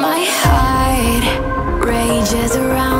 My heart rages around.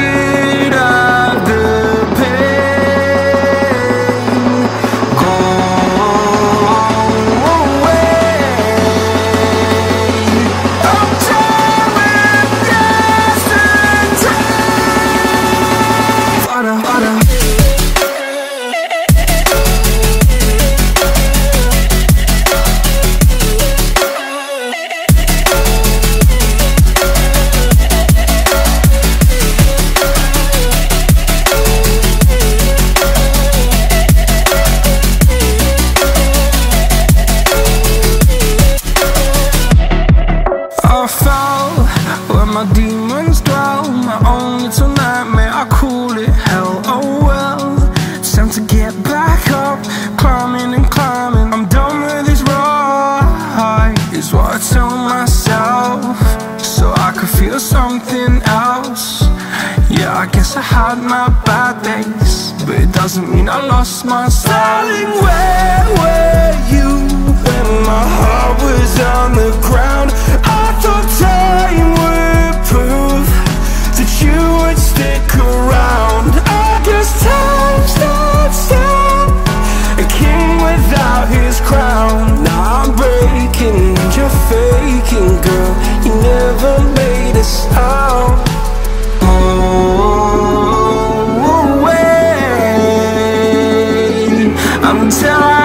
something else. Yeah, I guess I had my bad days But it doesn't mean I lost my styling Where were you when my heart was on the ground? I thought time would prove that you would stick around. I guess time stood still A king without his crown. Now I'm breaking you're faking, girl. You never this out. Oh, oh, oh wait. Until I